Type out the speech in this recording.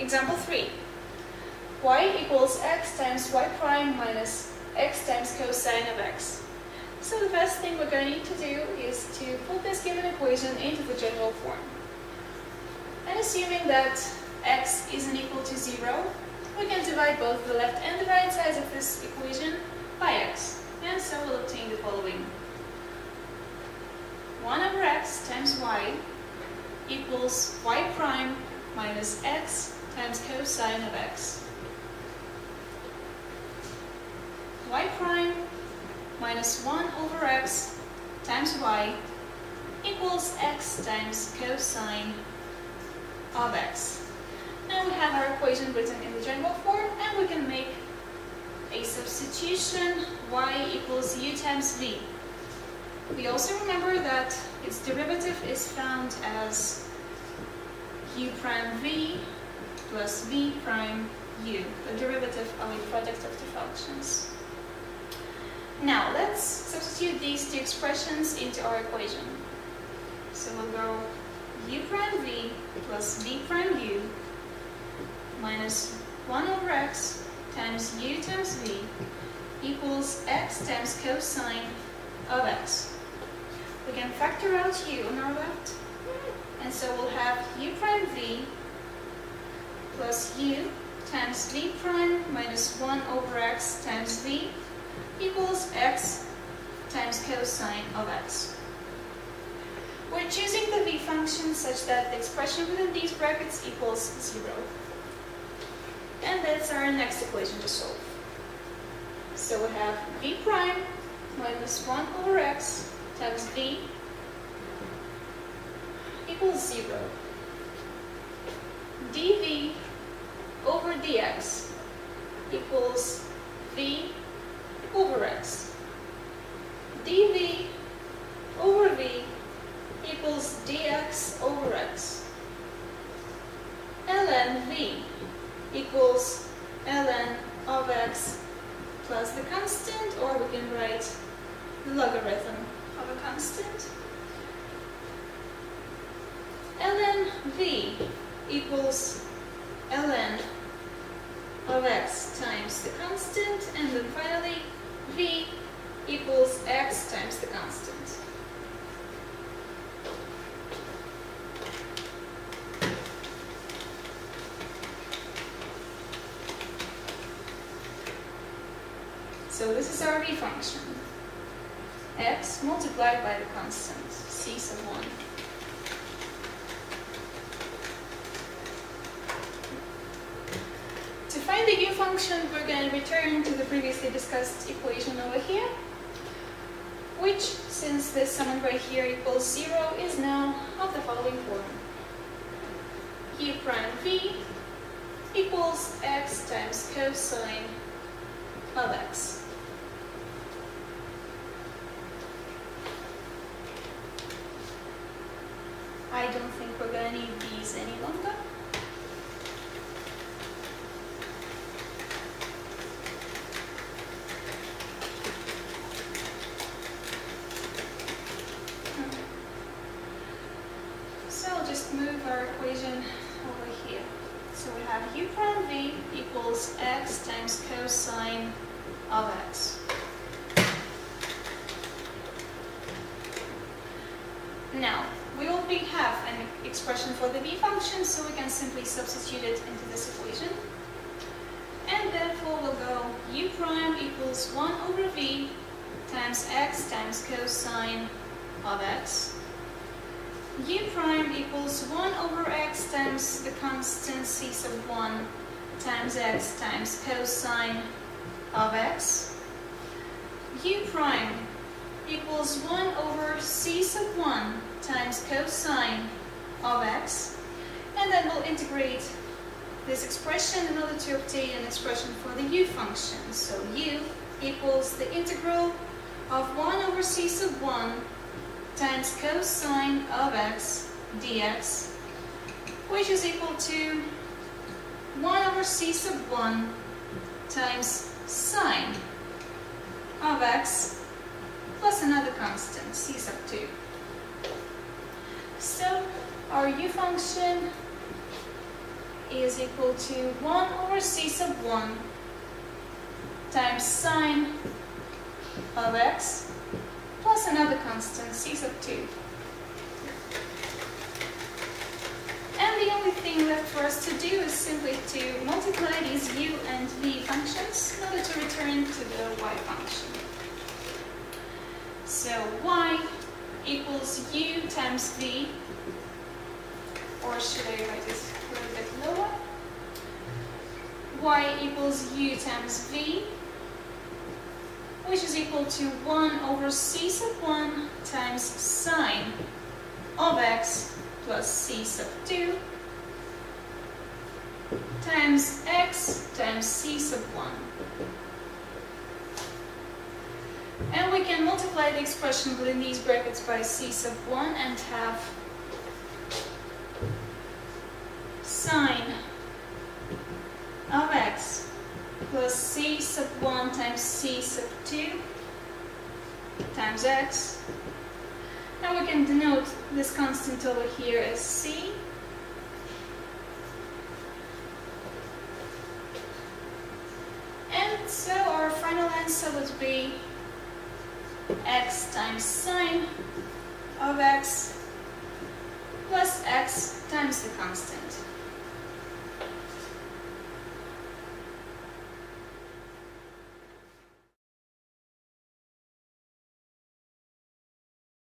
Example 3. y equals x times y prime minus x times cosine of x. So the first thing we're going to need to do is to put this given equation into the general form. And assuming that x isn't equal to 0, we can divide both the left and the right sides of this equation by x. And so we'll obtain the following. 1 over x times y equals y prime minus x times cosine of x. y prime minus 1 over x times y equals x times cosine of x. Now we have our equation written in the general form and we can make a substitution y equals u times v. We also remember that its derivative is found as u prime v plus v prime u, the derivative of a product of the functions. Now let's substitute these two expressions into our equation. So we'll go u prime v plus v prime u minus 1 over x times u times v equals x times cosine of x. We can factor out u on our left, so we'll have u prime v plus u times v prime minus 1 over x times v equals x times cosine of x. We're choosing the v function such that the expression within these brackets equals 0. And that's our next equation to solve. So we have v prime minus 1 over x times v equals 0. dv over dx equals v over x. dv over v equals dx over x. ln v equals ln of x plus the constant, or we can write the logarithm of a constant. Ln v equals ln of x times the constant, and then finally v equals x times the constant. So this is our v function. x multiplied by the constant, c sub 1. U function, we're going to return to the previously discussed equation over here, which, since this summand right here equals 0, is now of the following form. u prime v equals x times cosine of x. I don't think we're going to need these any longer. So I'll just move our equation over here. So we have u prime v equals x times cosine of x. Now, we already have an expression for the v function, so we can simply substitute it into this equation. And therefore we'll go u prime equals 1 over v times x times cosine of x. u prime equals 1 over x times the constant c sub 1 times x times cosine of x. u prime equals 1 over c sub 1 times cosine of x. And then we'll integrate this expression in order to obtain an expression for the u function. So u equals the integral of 1 over c sub 1 times cosine of x dx, which is equal to 1 over c sub 1 times sine of x plus another constant, c sub 2. So our u function is equal to 1 over c sub 1 times sine of x plus another constant, c sub 2. And the only thing left for us to do is simply to multiply these u and v functions in order to return to the y function. So y equals u times v, or should I write this a little bit lower? y equals u times v, which is equal to 1 over c sub 1 times sine of x plus c sub 2 times x times c sub 1. And we can multiply the expression within these brackets by c sub 1 and have sine of x plus c sub 1 times c sub 2 times x now we can denote this constant over here as c. And so our final answer would be x times sine of x plus x times the constant.